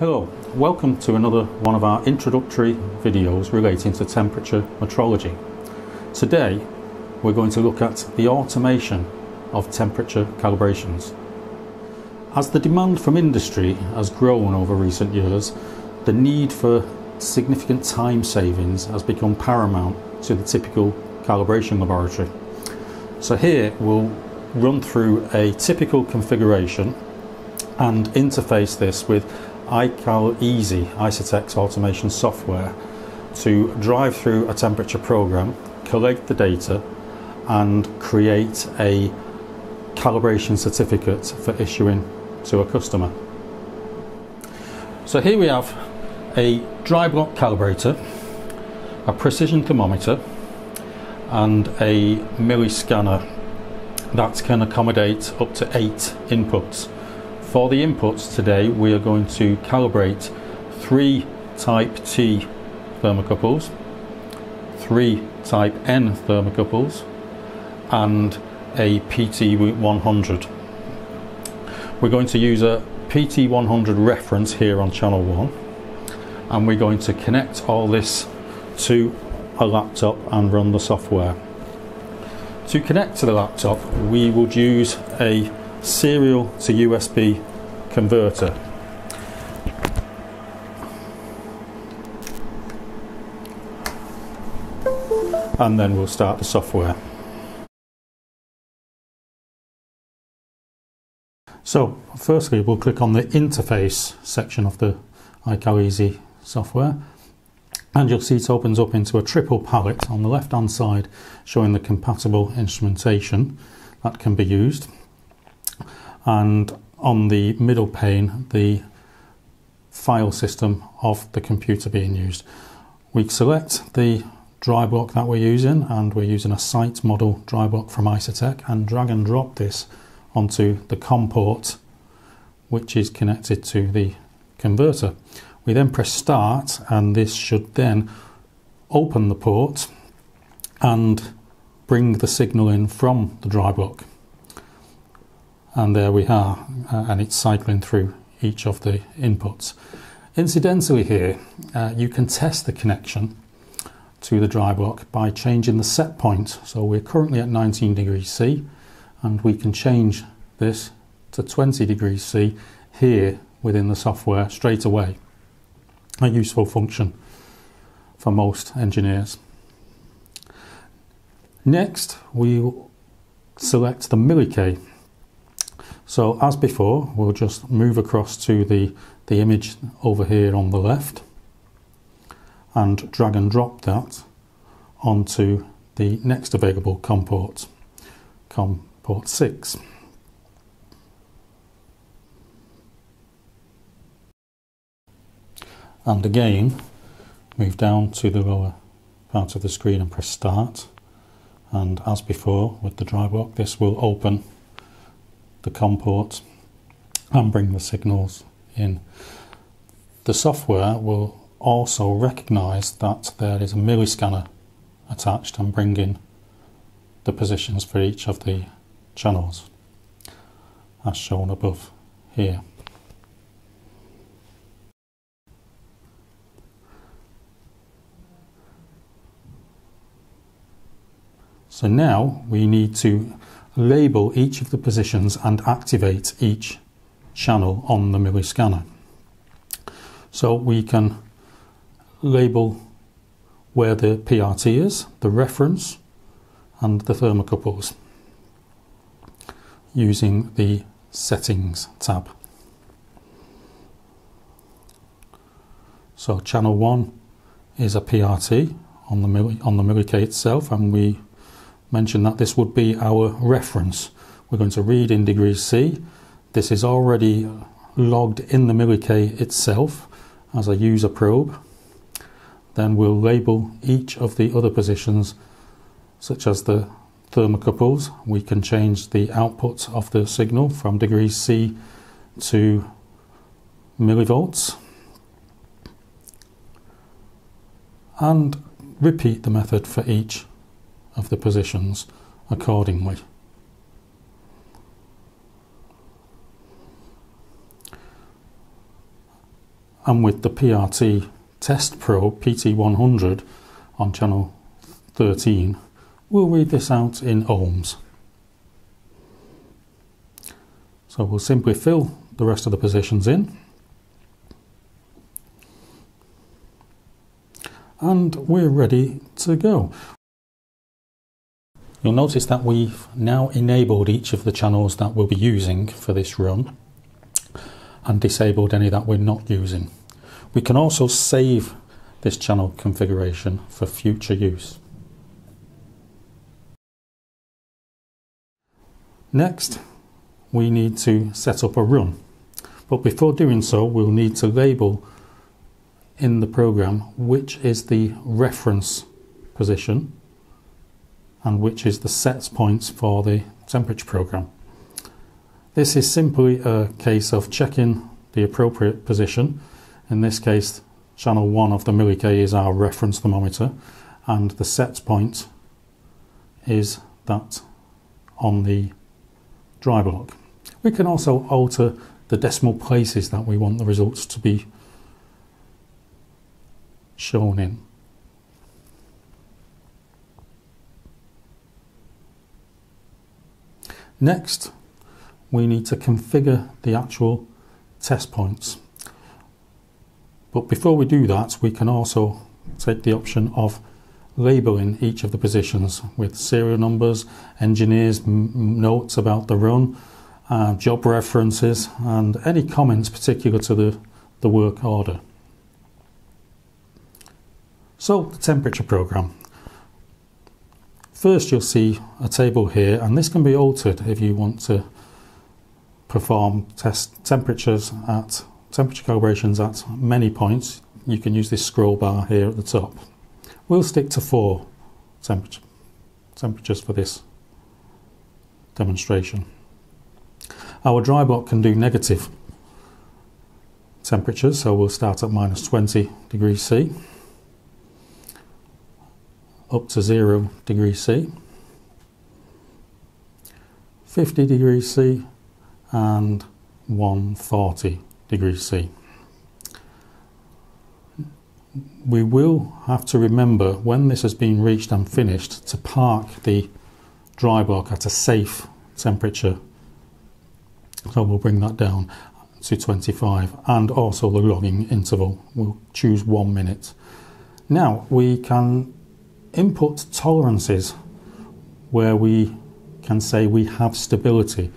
Hello, welcome to another one of our introductory videos relating to temperature metrology. Today we're going to look at the automation of temperature calibrations. As the demand from industry has grown over recent years, the need for significant time savings has become paramount to the typical calibration laboratory. So here we'll run through a typical configuration and interface this with iCal Easy Isotech's automation software to drive through a temperature program, collect the data, and create a calibration certificate for issuing to a customer. So here we have a dry block calibrator, a precision thermometer, and a milliscanner that can accommodate up to eight inputs. For the inputs today, we are going to calibrate three type T thermocouples, three type N thermocouples, and a PT100. We're going to use a PT100 reference here on channel 1 and we're going to connect all this to a laptop and run the software. To connect to the laptop we would use a serial to USB converter. And then we'll start the software. So firstly we'll click on the interface section of the iCal Easy software and you'll see it opens up into a triple palette on the left hand side showing the compatible instrumentation that can be used and on the middle pane the file system of the computer being used. We select the dry block that we're using and we're using a site model dry block from Isotech and drag and drop this onto the COM port which is connected to the converter. We then press start and this should then open the port and bring the signal in from the dry block. And there we are, uh, and it's cycling through each of the inputs. Incidentally here, uh, you can test the connection to the dry block by changing the set point. So we're currently at 19 degrees C and we can change this to 20 degrees C here within the software straight away a useful function for most engineers. Next, we select the milliK. So as before, we'll just move across to the, the image over here on the left and drag and drop that onto the next available COM port, COM port 6. and again move down to the lower part of the screen and press start and as before with the dry block this will open the COM port and bring the signals in. The software will also recognise that there is a milliscanner attached and bring in the positions for each of the channels as shown above here. So now we need to label each of the positions and activate each channel on the milliscanner. So we can label where the PRT is, the reference and the thermocouples using the settings tab. So channel 1 is a PRT on the, on the milliK itself and we mention that this would be our reference. We're going to read in degrees C. This is already logged in the milliK itself as a user probe. Then we'll label each of the other positions such as the thermocouples. We can change the output of the signal from degrees C to millivolts and repeat the method for each of the positions accordingly. and with the PRT Test Pro PT100 on channel 13, we'll read this out in ohms. So we'll simply fill the rest of the positions in. And we're ready to go. You'll notice that we've now enabled each of the channels that we'll be using for this run and disabled any that we're not using. We can also save this channel configuration for future use. Next, we need to set up a run. But before doing so, we'll need to label in the program which is the reference position and which is the set points for the temperature program. This is simply a case of checking the appropriate position. In this case, channel 1 of the milliK is our reference thermometer and the set point is that on the dry block. We can also alter the decimal places that we want the results to be shown in. Next, we need to configure the actual test points. But before we do that, we can also take the option of labeling each of the positions with serial numbers, engineers notes about the run, uh, job references and any comments particular to the, the work order. So the temperature program. First you'll see a table here and this can be altered if you want to perform test temperatures at temperature calibrations at many points. You can use this scroll bar here at the top. We'll stick to four temperature, temperatures for this demonstration. Our dry block can do negative temperatures, so we'll start at minus 20 degrees C up to 0 degrees C, 50 degrees C and 140 degrees C. We will have to remember when this has been reached and finished to park the dry block at a safe temperature so we'll bring that down to 25 and also the logging interval. We'll choose one minute. Now we can input tolerances where we can say we have stability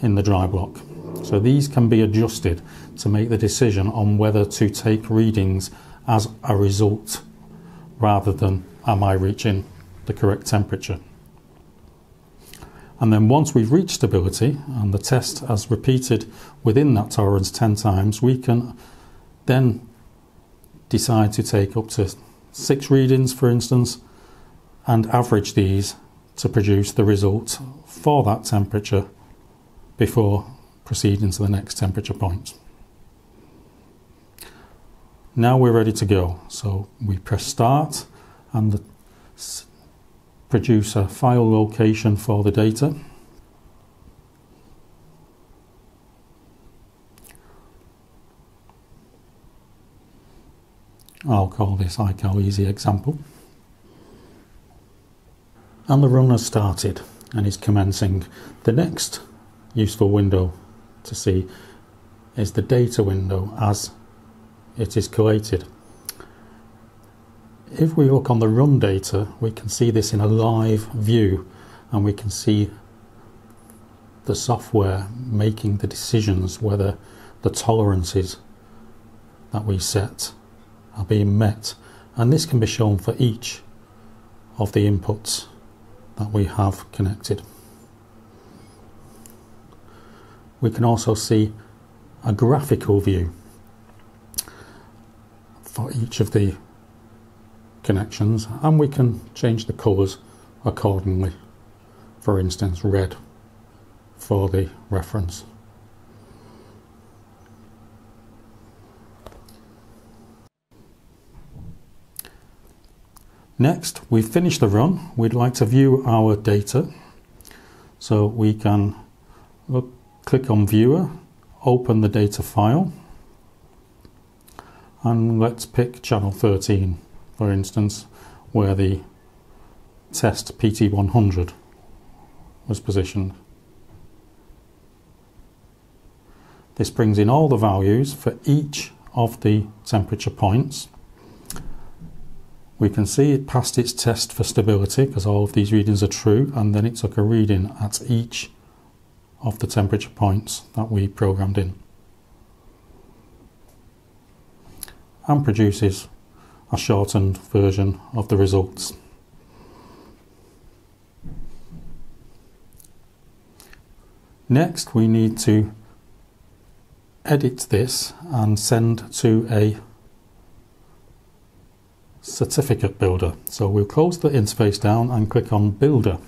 in the dry block. So these can be adjusted to make the decision on whether to take readings as a result rather than am I reaching the correct temperature. And then once we've reached stability and the test has repeated within that tolerance 10 times, we can then decide to take up to six readings, for instance, and average these to produce the result for that temperature before proceeding to the next temperature point. Now we're ready to go. So we press start and the produce a file location for the data. I'll call this iCal Easy example. And the run has started and is commencing. The next useful window to see is the data window as it is collated if we look on the run data, we can see this in a live view and we can see the software making the decisions whether the tolerances that we set are being met. And this can be shown for each of the inputs that we have connected. We can also see a graphical view for each of the connections and we can change the colours accordingly. For instance, red for the reference. Next, we've finished the run. We'd like to view our data. So we can look, click on Viewer, open the data file. and let's pick channel 13 for instance where the test PT100 was positioned. This brings in all the values for each of the temperature points. We can see it passed its test for stability because all of these readings are true and then it took a reading at each of the temperature points that we programmed in. And produces a shortened version of the results. Next we need to edit this and send to a certificate builder. So we'll close the interface down and click on builder.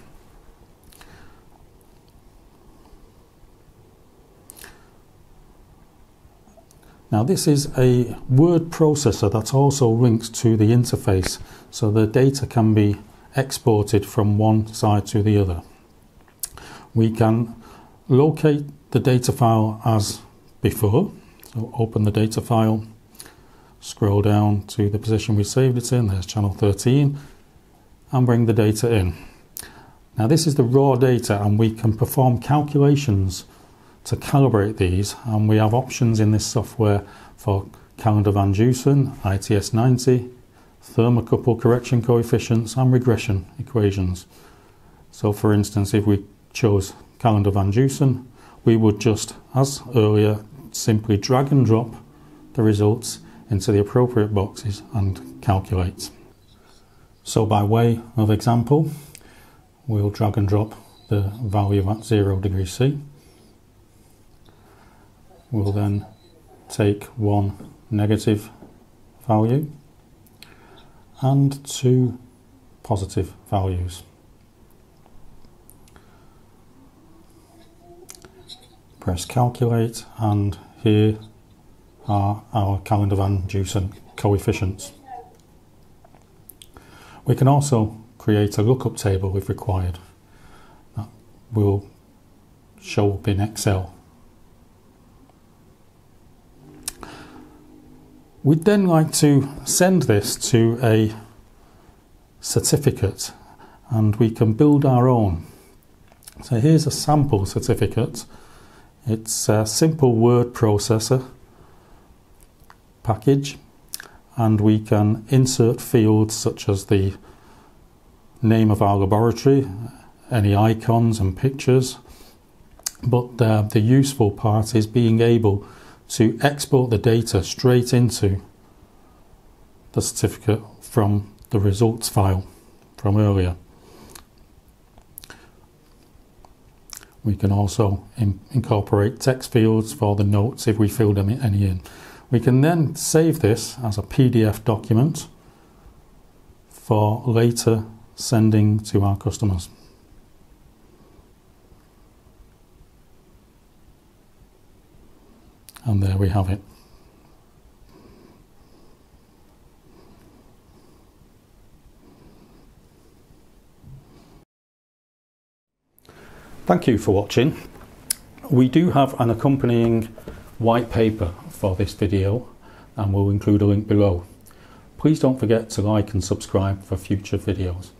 Now this is a word processor that also links to the interface so the data can be exported from one side to the other. We can locate the data file as before. So open the data file, scroll down to the position we saved it in, there's channel 13, and bring the data in. Now this is the raw data and we can perform calculations to calibrate these and we have options in this software for Callendar Van Dusen, ITS 90, thermocouple correction coefficients and regression equations. So for instance if we chose Callendar Van Dusen we would just as earlier simply drag and drop the results into the appropriate boxes and calculate. So by way of example we'll drag and drop the value at 0 degrees C we'll then take one negative value and two positive values. Press calculate and here are our Callendar Van Dusen coefficients. We can also create a lookup table if required that will show up in Excel We'd then like to send this to a certificate and we can build our own. So here's a sample certificate. It's a simple word processor package and we can insert fields such as the name of our laboratory, any icons and pictures. But uh, the useful part is being able to export the data straight into the certificate from the results file from earlier. We can also in incorporate text fields for the notes if we filled any, any in. We can then save this as a PDF document for later sending to our customers. And there we have it. Thank you for watching. We do have an accompanying white paper for this video and we'll include a link below. Please don't forget to like and subscribe for future videos.